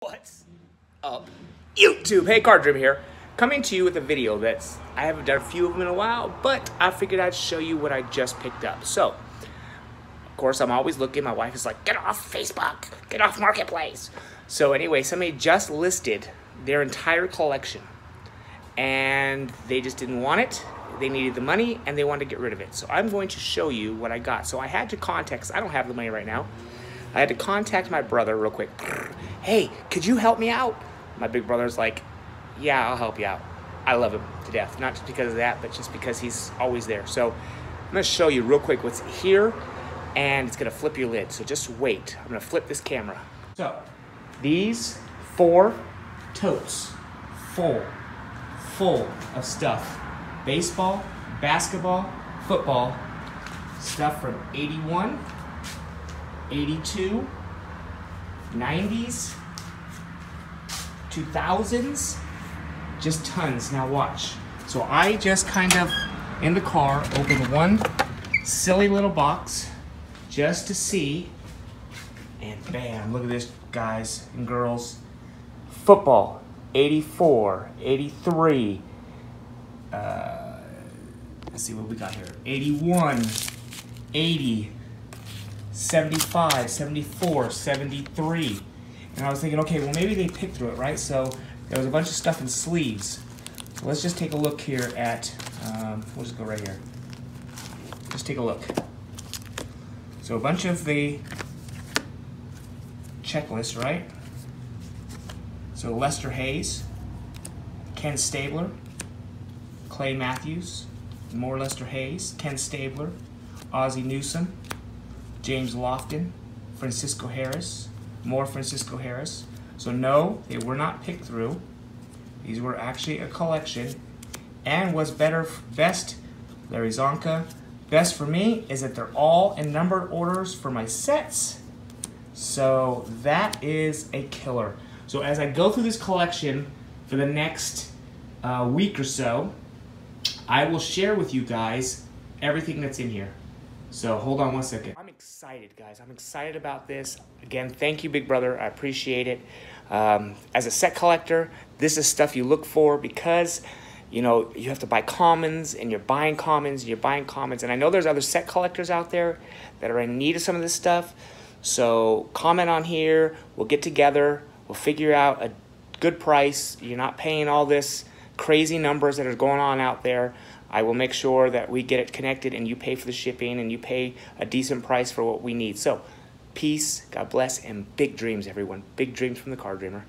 What's up, YouTube? Hey, Card Dream here, coming to you with a video that's I haven't done a few of them in a while, but I figured I'd show you what I just picked up. So, of course, I'm always looking. My wife is like, "Get off Facebook, get off Marketplace." So anyway, somebody just listed their entire collection, and they just didn't want it. They needed the money, and they wanted to get rid of it. So I'm going to show you what I got. So I had to contact. I don't have the money right now. I had to contact my brother real quick. Hey, could you help me out? My big brother's like, yeah, I'll help you out. I love him to death. Not just because of that, but just because he's always there. So I'm gonna show you real quick what's here and it's gonna flip your lid. So just wait. I'm gonna flip this camera. So these four totes full, full of stuff. Baseball, basketball, football, stuff from 81, 82, 90s, 2000s, just tons. Now watch. So I just kind of, in the car, opened one silly little box just to see, and bam, look at this, guys and girls. Football, 84, 83, uh, let's see what we got here, 81, 80, 75, 74, 73. And I was thinking, okay, well maybe they picked through it, right? So there was a bunch of stuff in sleeves. So let's just take a look here at, um, we'll just go right here. Just take a look. So a bunch of the checklist, right? So Lester Hayes, Ken Stabler, Clay Matthews, more Lester Hayes, Ken Stabler, Ozzie Newsome, James Lofton, Francisco Harris, more Francisco Harris. So no, they were not picked through. These were actually a collection. And what's better, best, Larry Csonka, best for me is that they're all in numbered orders for my sets. So that is a killer. So as I go through this collection for the next uh, week or so, I will share with you guys everything that's in here. So hold on one second. Excited, guys. I'm excited about this. Again, thank you, Big Brother. I appreciate it. Um, as a set collector, this is stuff you look for because you know you have to buy commons and you're buying commons and you're buying commons and i know there's other set collectors out there that are in need of some of this stuff so comment on here we'll get together we'll figure out a good price you're not paying all this crazy numbers that are going on out there I will make sure that we get it connected and you pay for the shipping and you pay a decent price for what we need. So, peace, God bless, and big dreams, everyone. Big dreams from the Card Dreamer.